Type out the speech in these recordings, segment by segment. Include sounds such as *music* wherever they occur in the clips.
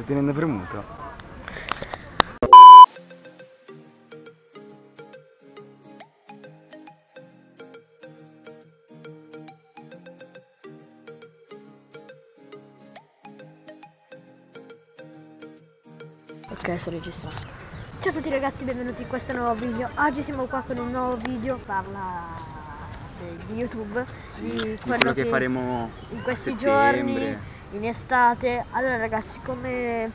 Sto tenendo premuto. Ok, sto registrando. Ciao a tutti ragazzi, benvenuti in questo nuovo video. Oggi siamo qua con un nuovo video, parla di YouTube, di quello che faremo in questi giorni, in estate. Allora ragazzi, come,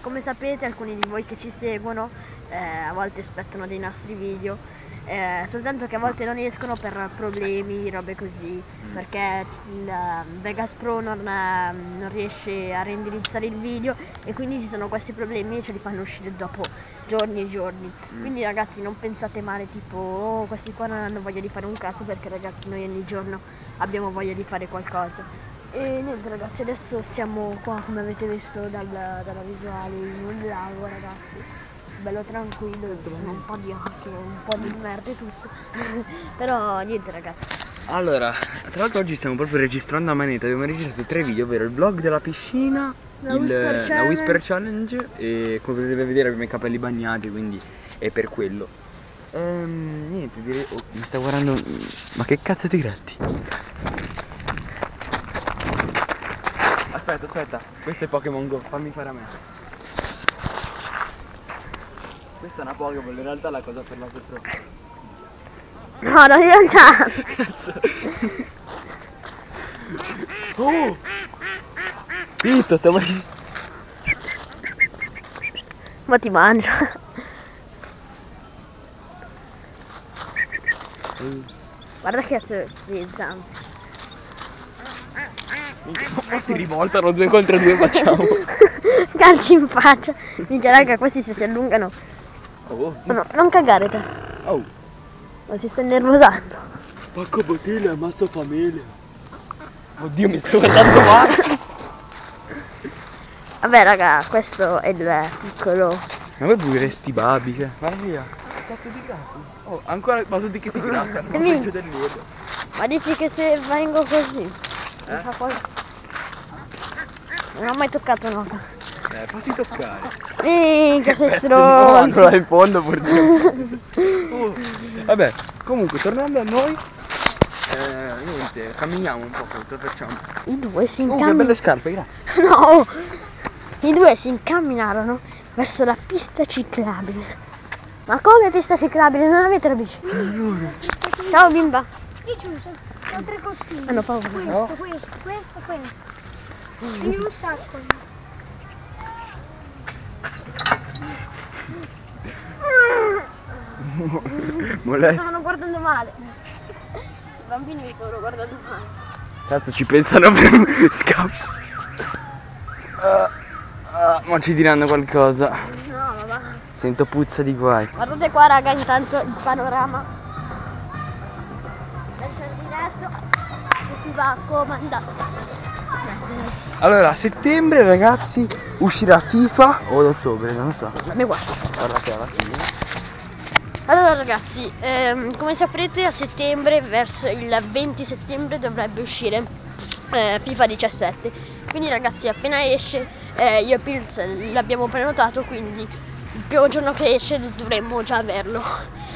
come sapete alcuni di voi che ci seguono eh, a volte aspettano dei nostri video, eh, soltanto che a volte non escono per problemi, robe così, Mm. perché il eh, Vegas Pro non, eh, non riesce a renderizzare il video e quindi ci sono questi problemi e ce li fanno uscire dopo giorni e giorni. Mm. Quindi ragazzi non pensate male tipo oh, questi qua non hanno voglia di fare un cazzo perché ragazzi noi ogni giorno abbiamo voglia di fare qualcosa. E niente ragazzi adesso siamo qua come avete visto dal- dalla visuale in un lago ragazzi. Bello tranquillo, un po' di acqua, un po' di merda e tutto. *laughs* Però niente ragazzi. Allora, tra l'altro oggi stiamo proprio registrando a manetta, abbiamo registrato tre video, ovvero il vlog della piscina, La il- Whisper la Challenge. Whisper Challenge e come potete vedere abbiamo i capelli bagnati, quindi è per quello. Ehm, niente, direi... Oh, mi sta guardando... Ma che cazzo ti gratti? Aspetta, aspetta, questo è Pokémon Go, fammi fare a me. Questa è una Pokéball, in realtà è la cosa per la Pro. No, non rilanciare! *laughs* Cazzo. *laughs* Oh! Zitto, stiamo registrando. Ma ti mangio. *laughs* Guarda che cazzo di zampe. Ma si rivoltano due contro due facciamo. *laughs* Calci in faccia. Minchia raga, questi se si allungano. Oh, No, no, non cagare te. oh. Ma si sta innervosando. Spacco bottiglia, ammazzo famiglia. Oddio, mi sto *laughs* guardando male. Vabbè raga, questo è il piccolo. Ma voi pure sti babi, cioè. Guarda via. Cazzo di. Oh, ancora ma tutti che ti grattano. *laughs* Minchia. peggio del lieto. Ma dici che se vengo così mi Eh? fa qual- Non ho mai toccato no. Eh, fatti toccare. Minchia sei stronzo. in fondo pur *laughs* Oh, Vabbè, comunque tornando a noi. Eh, niente, camminiamo un po', cosa facciamo? I due si Oh, che incamminano. belle scarpe, grazie. *laughs* No! I due si incamminarono verso la pista ciclabile. Ma come pista ciclabile? Non avete la bici? Ciao bimba! Io ci sono tre costine. Hanno paura. Questo, No. questo, questo, questo. E un sacco. *laughs* Molesti. Stavano guardando male. I bambini mi stavano guardando male. Cazzo ci pensano per scappo. Ah, ah, ma ci diranno qualcosa. No, ma Sento puzza di guai. Guardate qua raga intanto il panorama del giardinetto che si va a comandare. Allora, a settembre ragazzi uscirà FIFA o ad ottobre, non lo so. Dammi guarda. Guarda che alla fine. Allora ragazzi, ehm, come saprete a settembre, verso il 20 settembre dovrebbe uscire eh, FIFA 17. Quindi ragazzi appena esce, eh, io e Pilz l'abbiamo prenotato, quindi il primo giorno che esce dovremmo già averlo.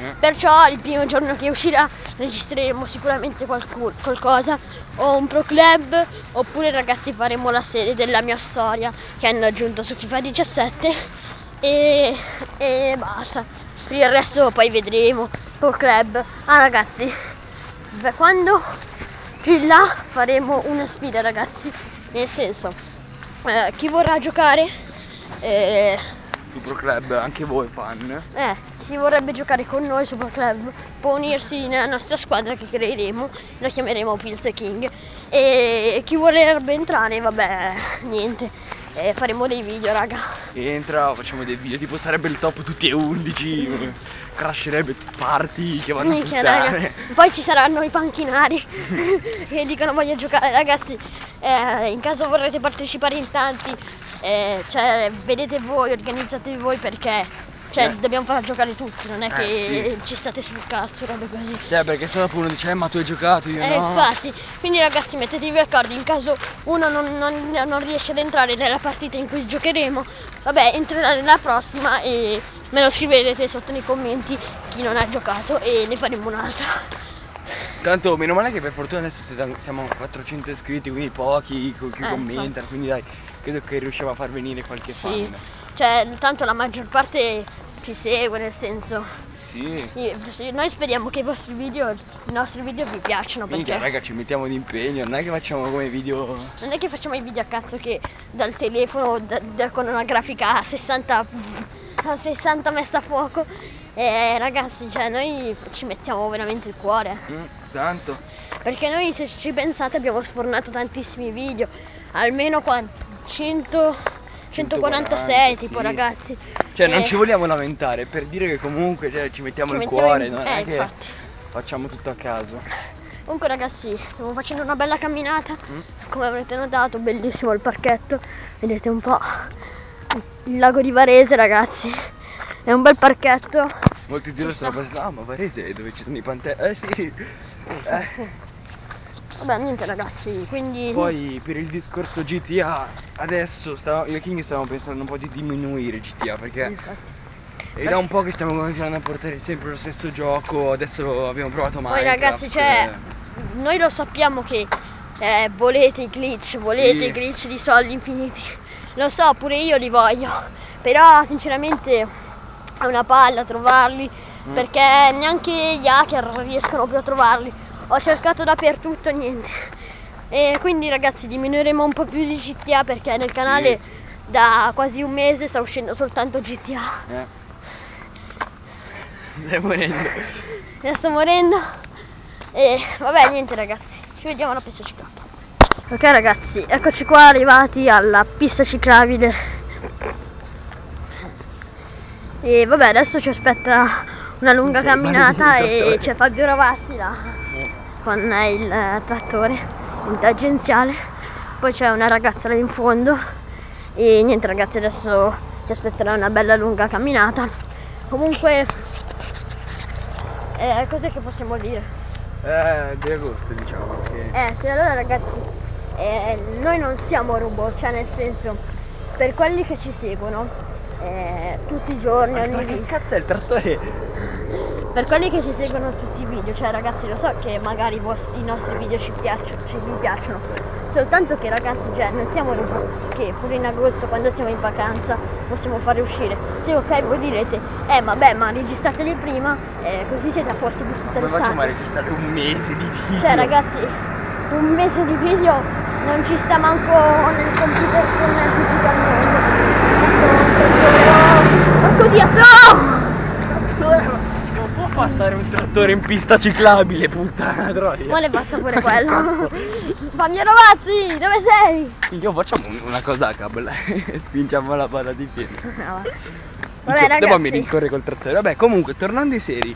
Eh. Perciò il primo giorno che uscirà registreremo sicuramente qualcu- qualcosa, o un pro club, oppure ragazzi faremo la serie della mia storia che hanno aggiunto su FIFA 17 e, e basta. Per il resto poi vedremo pro club. Ah ragazzi, quando più in là faremo una sfida ragazzi, nel senso eh, chi vorrà giocare eh, Su Pro Club, anche voi fan. eh, chi vorrebbe giocare con noi su Pro Club può unirsi nella nostra squadra che creeremo, la chiameremo Pills King. E chi vorrebbe entrare, vabbè, niente, eh, faremo dei video, raga. Entra, facciamo dei video, tipo sarebbe il top tutti e 11. Crasherebbe party che vanno a Minchia, raga. Poi ci saranno i panchinari *laughs* che dicono voglio giocare, ragazzi. eh, in caso vorrete partecipare in tanti, eh, cioè, vedete voi, organizzate voi perché Cioè, Eh. dobbiamo far giocare tutti, non è Eh, che ci state sul cazzo, robe così. Cioè, perché se dopo uno dice, eh, ma tu hai giocato, io Eh, no. infatti, quindi ragazzi mettetevi d'accordo in caso uno non, non- non riesce ad entrare nella partita in cui giocheremo, vabbè entrerà nella prossima e me lo scriverete sotto nei commenti chi non ha giocato e ne faremo un'altra. Tanto, meno male che per fortuna adesso siamo a 400 iscritti, quindi pochi che Eh, commentano, quindi dai, credo che riusciamo a far venire qualche fan. Sì. Cioè, tanto la maggior parte ci segue, nel senso. Sì. Noi speriamo che i vostri video, i nostri video vi piacciono Minchia, perché raga, ci mettiamo d'impegno, non è che facciamo come video... non è che facciamo i video a cazzo che dal telefono da- da- con una grafica a 60, a 60 messa a fuoco. Eh, ragazzi, cioè noi ci mettiamo veramente il cuore. Mm, tanto. Perché noi se ci pensate abbiamo sfornato tantissimi video, almeno quanti? 100, 146 tipo sì. ragazzi. Cioè, non Eh, ci vogliamo lamentare, per dire che comunque cioè, ci mettiamo ci il mettiamo cuore, in- non eh, è che infatti. facciamo tutto a caso. Comunque ragazzi, stiamo facendo una bella camminata, Mm. come avrete notato, bellissimo il parchetto, vedete un po' il lago di Varese ragazzi, è un bel parchetto, Molti di loro sono sta. pensati, ah ma Varese è dove ci sono i pantelli. Eh sì. Eh, vabbè niente ragazzi, quindi Poi per il discorso GTA, adesso stavo- io e King stavamo pensando un po' di diminuire GTA perché infatti. è da un po' che stiamo continuando a portare sempre lo stesso gioco, adesso abbiamo provato Poi Minecraft. ragazzi, cioè, noi lo sappiamo che eh, volete i glitch, volete Sì. i glitch di soldi infiniti. Lo so, pure io li voglio. Però sinceramente è una palla trovarli. Mm. Perché neanche gli hacker riescono più a trovarli. Ho cercato dappertutto, niente. E quindi ragazzi diminuiremo un po' più di GTA perché nel canale da quasi un mese sta uscendo soltanto GTA. Eh. Stai morendo. *laughs* Ne sto morendo. E vabbè, niente ragazzi, ci vediamo alla pista ciclabile. Ok ragazzi, eccoci qua arrivati alla pista ciclabile. E vabbè, adesso ci aspetta una lunga camminata e c'è Fabio Ravazzi là con il eh, trattore in tangenziale. Poi c'è una ragazza là in fondo. E niente ragazzi, adesso ci aspetterà una bella lunga camminata. Comunque, eh, cos'è che possiamo dire? Eh, di agosto diciamo che... Eh sì, allora ragazzi, eh, noi non siamo robot, cioè nel senso, per quelli che ci seguono, eh, tutti i giorni, Ma ogni che video, cazzo è il trattore? Per quelli che ci seguono tutti i video, cioè ragazzi lo so che magari i, vostri- i nostri video ci piacciono, ci vi piacciono, soltanto che ragazzi, cioè non siamo che pure in agosto quando siamo in vacanza possiamo fare uscire. Se ok voi direte, eh vabbè ma registrateli prima, eh, così siete a posto di tutte Come le facciamo a registrare un mese di video? Cioè ragazzi, un mese di video non ci sta manco nel computer con il PC al mondo. Ecco, Porco diazzo! Non può passare un trattore in pista ciclabile, puttana troia. Ma ne passa pure *laughs* quello. Fabio Rovazzi, dove sei? Io facciamo un- una cosa a cable e *laughs* spingiamo la palla di piedi. *laughs* No, Vabbè mi ragazzi, rincorre col trattore. Vabbè, comunque, tornando ai seri.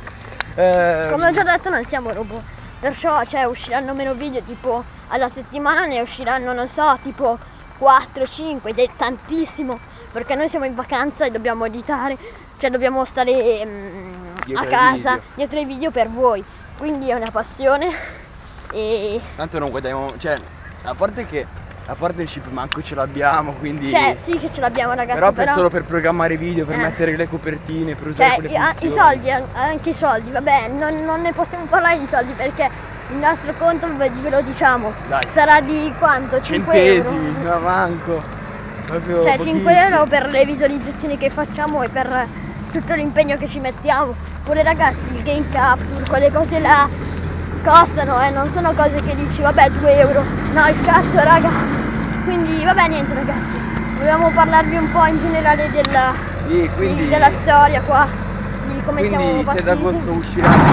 eh, come ho già detto non siamo robot. Perciò cioè, usciranno meno video, tipo alla settimana ne usciranno, non so, tipo 4, 5, ed è tantissimo. Perché noi siamo in vacanza e dobbiamo editare, cioè dobbiamo stare mm, Dietro a casa, video. dietro ai video per voi. Quindi è una passione e Tanto non guadagniamo. Cioè, a parte che. A parte il chip manco ce l'abbiamo, quindi. cioè sì che ce l'abbiamo ragazzi, però però, per solo per programmare video, per Eh. mettere le copertine, per usare cioè, quelle i, soldi, an- anche i soldi, vabbè, non, non ne possiamo parlare di soldi perché il nostro conto, ve ve lo diciamo, Dai. sarà di quanto? 5 euro? Centesimi, no, manco. Proprio Cioè 5 pochissimi. euro per le visualizzazioni che facciamo e per tutto l'impegno che ci mettiamo. Pure ragazzi, il game capture, quelle cose là costano, eh, non sono cose che dici vabbè 2 euro. No, il cazzo raga. Quindi vabbè niente ragazzi. Volevamo parlarvi un po' in generale della, Sì, quindi. di- della storia qua, di come siamo Quindi se partiti. ad agosto usciranno.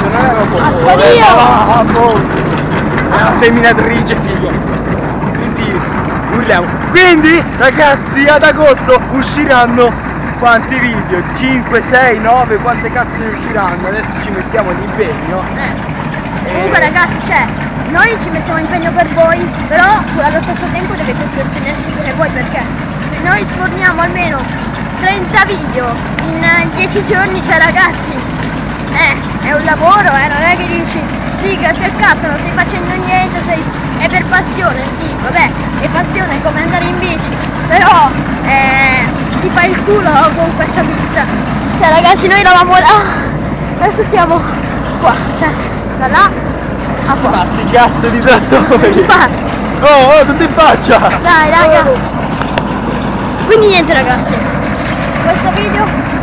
Se non è un po'! Ah. È una seminatrice, figo. Quindi urliamo. Quindi, ragazzi, ad agosto usciranno quanti video? 5, 6, 9, quante cazzo ne usciranno? Adesso ci mettiamo d'impegno. Eh. Comunque ragazzi, cioè, noi ci mettiamo impegno per voi, però allo stesso tempo dovete sostenerci pure voi perché se noi sforniamo almeno 30 video in 10 giorni, cioè ragazzi, eh, è un lavoro, eh, non è che dici, sì, grazie al cazzo, non stai facendo niente, sei, è per passione, sì, vabbè, è passione come andare in bici, però eh, ti fai il culo con questa pista. Cioè ragazzi, noi eravamo là, adesso siamo qua, cioè, da là a qua. Ma sti cazzo di trattori! Oh, oh, non ti faccia! Dai raga Quindi niente ragazzi Questo video